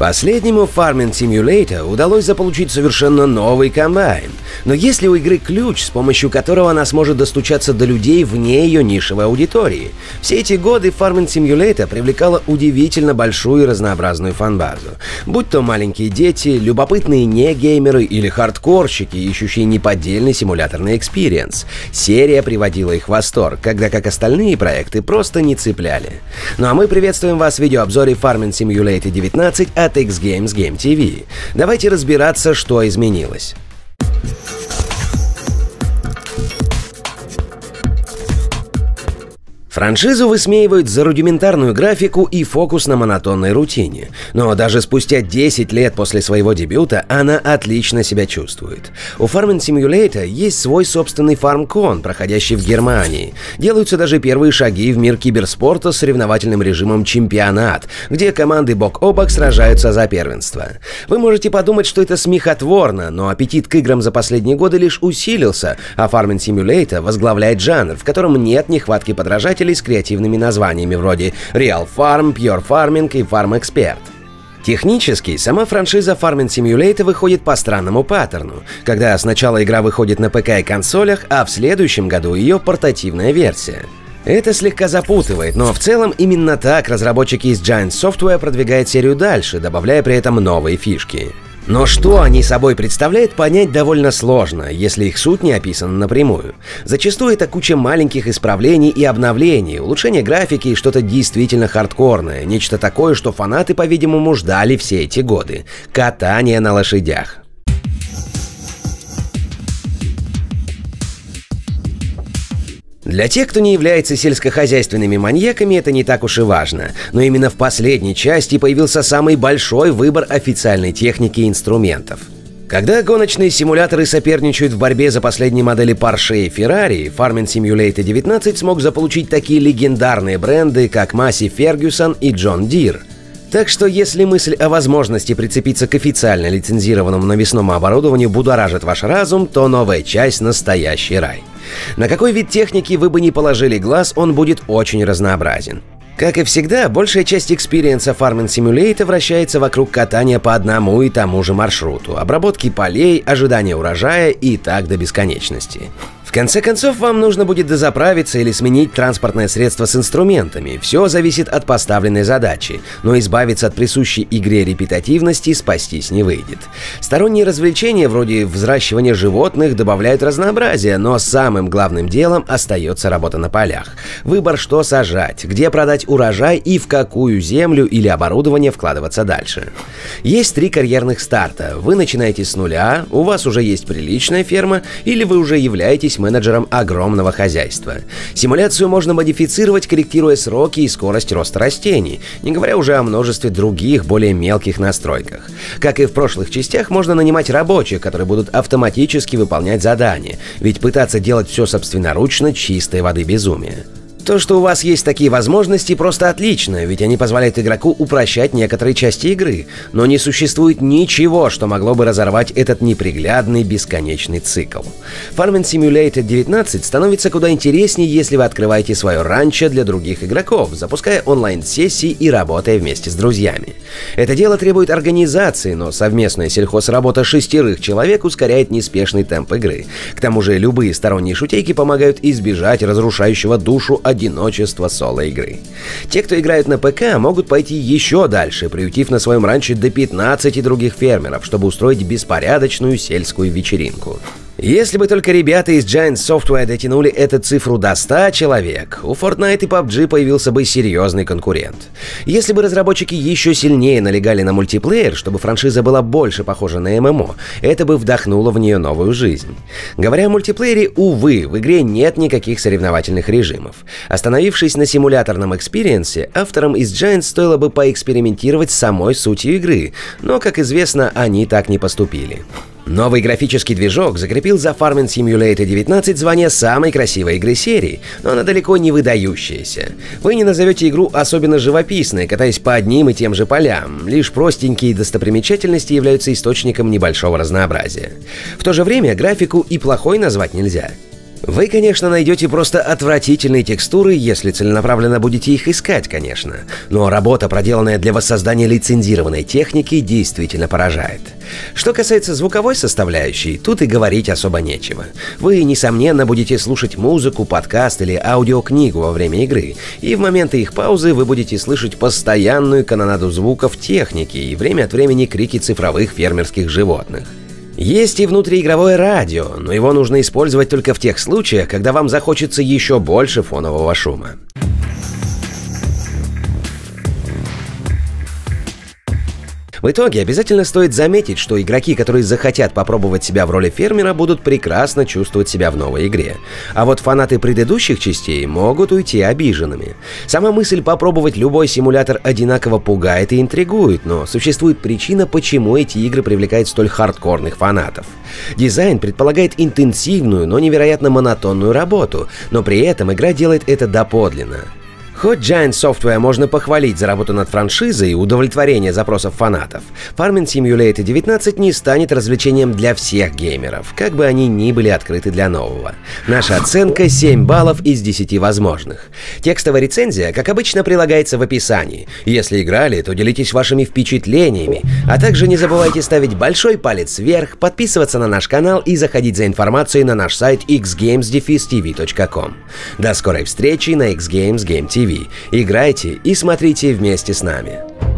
Последнему Farming Simulator удалось заполучить совершенно новый комбайн. Но есть ли у игры ключ, с помощью которого она сможет достучаться до людей вне ее нишевой аудитории? Все эти годы Farming Simulator привлекала удивительно большую и разнообразную фанбазу. Будь то маленькие дети, любопытные не-геймеры или хардкорщики, ищущие неподдельный симуляторный experience. Серия приводила их в восторг, когда как остальные проекты просто не цепляли. Ну а мы приветствуем вас в видеообзоре Farming Simulator 19 от от X Games Game TV. Давайте разбираться, что изменилось. Франшизу высмеивают за рудиментарную графику и фокус на монотонной рутине. Но даже спустя 10 лет после своего дебюта она отлично себя чувствует. У Farming Simulator есть свой собственный фармкон, проходящий в Германии. Делаются даже первые шаги в мир киберспорта с соревновательным режимом чемпионат, где команды бок о бок сражаются за первенство. Вы можете подумать, что это смехотворно, но аппетит к играм за последние годы лишь усилился, а Farming Simulator возглавляет жанр, в котором нет нехватки подражателей издателей с креативными названиями вроде Real Farm, Pure Farming и Farm Expert. Технически, сама франшиза Farming Simulator выходит по странному паттерну, когда сначала игра выходит на ПК и консолях, а в следующем году ее портативная версия. Это слегка запутывает, но в целом именно так разработчики из Giant Software продвигают серию дальше, добавляя при этом новые фишки. Но что они собой представляют, понять довольно сложно, если их суть не описана напрямую. Зачастую это куча маленьких исправлений и обновлений, улучшение графики и что-то действительно хардкорное, нечто такое, что фанаты, по-видимому, ждали все эти годы. Катание на лошадях. Для тех, кто не является сельскохозяйственными маньяками, это не так уж и важно. Но именно в последней части появился самый большой выбор официальной техники и инструментов. Когда гоночные симуляторы соперничают в борьбе за последние модели Porsche и Ferrari, Farming Simulator 19 смог заполучить такие легендарные бренды, как Massey Ferguson и John Deere. Так что если мысль о возможности прицепиться к официально лицензированному навесному оборудованию будоражит ваш разум, то новая часть – настоящий рай. На какой вид техники вы бы не положили глаз, он будет очень разнообразен. Как и всегда, большая часть experience а Farming Simulator вращается вокруг катания по одному и тому же маршруту, обработки полей, ожидания урожая и так до бесконечности. В конце концов, вам нужно будет дозаправиться или сменить транспортное средство с инструментами. Все зависит от поставленной задачи, но избавиться от присущей игре репетативности спастись не выйдет. Сторонние развлечения вроде взращивания животных добавляют разнообразие, но самым главным делом остается работа на полях. Выбор, что сажать, где продать урожай и в какую землю или оборудование вкладываться дальше. Есть три карьерных старта. Вы начинаете с нуля, у вас уже есть приличная ферма, или вы уже являетесь менеджером огромного хозяйства. Симуляцию можно модифицировать, корректируя сроки и скорость роста растений, не говоря уже о множестве других, более мелких настройках. Как и в прошлых частях, можно нанимать рабочих, которые будут автоматически выполнять задания, ведь пытаться делать все собственноручно – чистой воды безумие. То, что у вас есть такие возможности, просто отлично, ведь они позволяют игроку упрощать некоторые части игры, но не существует ничего, что могло бы разорвать этот неприглядный бесконечный цикл. Farming Simulator 19 становится куда интереснее, если вы открываете свое ранчо для других игроков, запуская онлайн-сессии и работая вместе с друзьями. Это дело требует организации, но совместная сельхозработа шестерых человек ускоряет неспешный темп игры. К тому же любые сторонние шутейки помогают избежать разрушающего душу одиночества соло-игры. Те, кто играет на ПК, могут пойти еще дальше, приютив на своем ранче до 15 других фермеров, чтобы устроить беспорядочную сельскую вечеринку. Если бы только ребята из Giant Software дотянули эту цифру до 100 человек, у Fortnite и PUBG появился бы серьезный конкурент. Если бы разработчики еще сильнее налегали на мультиплеер, чтобы франшиза была больше похожа на ММО, это бы вдохнуло в нее новую жизнь. Говоря о мультиплеере, увы, в игре нет никаких соревновательных режимов. Остановившись на симуляторном experience е, авторам из Giant стоило бы поэкспериментировать с самой сутью игры, но, как известно, они так не поступили. Новый графический движок закрепил за Farming Simulator 19 звание самой красивой игры серии, но она далеко не выдающаяся. Вы не назовете игру особенно живописной, катаясь по одним и тем же полям, лишь простенькие достопримечательности являются источником небольшого разнообразия. В то же время графику и плохой назвать нельзя. Вы, конечно, найдете просто отвратительные текстуры, если целенаправленно будете их искать, конечно. Но работа, проделанная для воссоздания лицензированной техники, действительно поражает. Что касается звуковой составляющей, тут и говорить особо нечего. Вы, несомненно, будете слушать музыку, подкаст или аудиокнигу во время игры, и в моменты их паузы вы будете слышать постоянную канонаду звуков техники и время от времени крики цифровых фермерских животных. Есть и внутриигровое радио, но его нужно использовать только в тех случаях, когда вам захочется еще больше фонового шума. В итоге обязательно стоит заметить, что игроки, которые захотят попробовать себя в роли фермера, будут прекрасно чувствовать себя в новой игре. А вот фанаты предыдущих частей могут уйти обиженными. Сама мысль попробовать любой симулятор одинаково пугает и интригует, но существует причина, почему эти игры привлекают столь хардкорных фанатов. Дизайн предполагает интенсивную, но невероятно монотонную работу, но при этом игра делает это доподлинно. Хоть Giant Software можно похвалить за работу над франшизой и удовлетворение запросов фанатов, Farming Simulator 19 не станет развлечением для всех геймеров, как бы они ни были открыты для нового. Наша оценка 7 баллов из 10 возможных. Текстовая рецензия, как обычно, прилагается в описании. Если играли, то делитесь вашими впечатлениями, а также не забывайте ставить большой палец вверх, подписываться на наш канал и заходить за информацией на наш сайт xgames-tv.com. До скорой встречи на xgames Game TV. Играйте и смотрите вместе с нами.